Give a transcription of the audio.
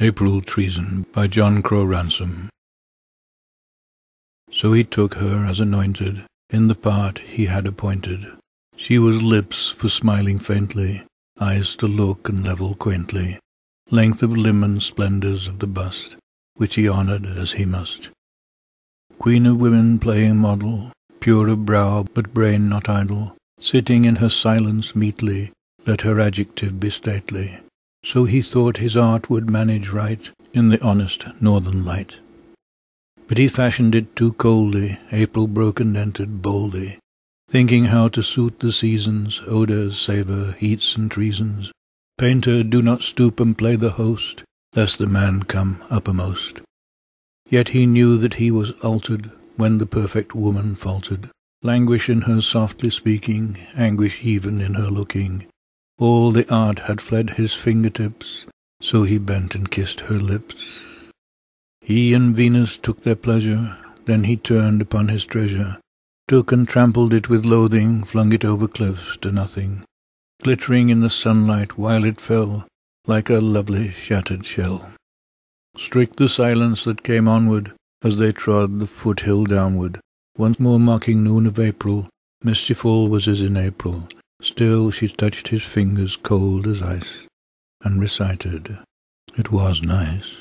April Treason by John Crowe Ransom. So he took her as anointed in the part he had appointed. She was lips for smiling faintly, eyes to look and level quaintly, length of limb and splendors of the bust, which he honored as he must. Queen of women playing model, pure of brow but brain not idle, sitting in her silence meetly, let her adjective be stately. So he thought his art would manage right in the honest northern light. But he fashioned it too coldly, April broke and entered boldly, thinking how to suit the seasons, odors, savour, heats, and treasons. Painter, do not stoop and play the host, lest the man come uppermost. Yet he knew that he was altered when the perfect woman faltered, languish in her softly speaking, anguish even in her looking, all the art had fled his fingertips, so he bent and kissed her lips. He and Venus took their pleasure, then he turned upon his treasure, took and trampled it with loathing, flung it over cliffs to nothing, glittering in the sunlight while it fell, like a lovely shattered shell. Strict the silence that came onward, as they trod the foothill downward, once more mocking noon of April, mischieful was as in April, Still she touched his fingers cold as ice, and recited, It was nice.